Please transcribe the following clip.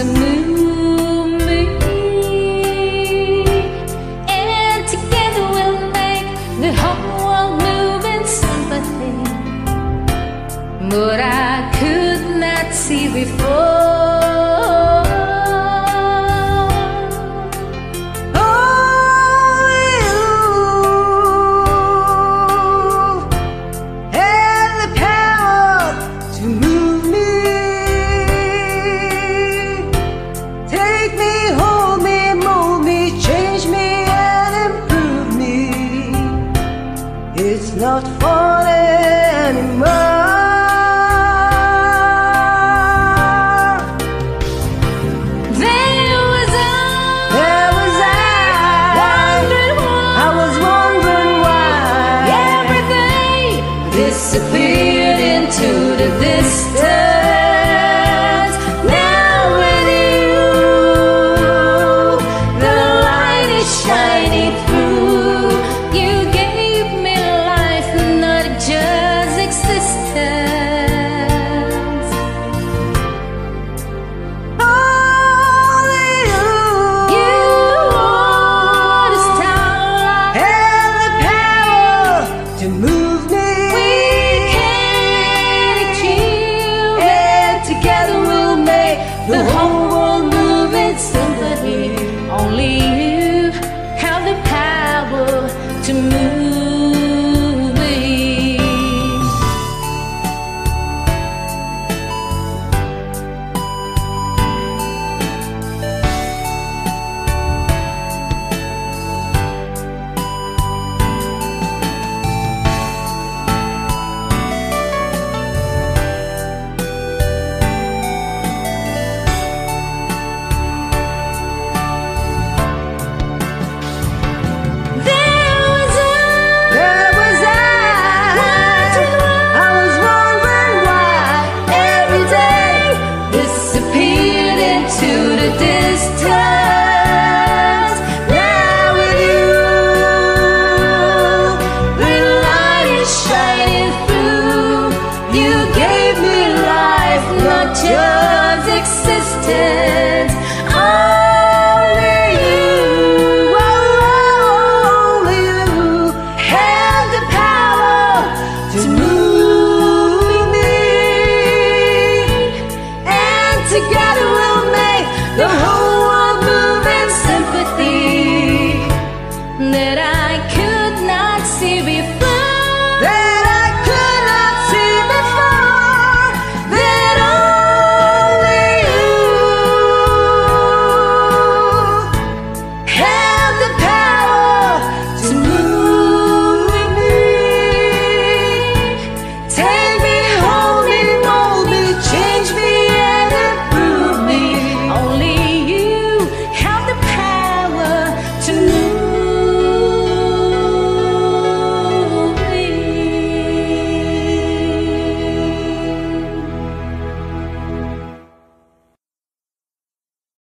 It's a. It's not fun anymore. 悟 life, not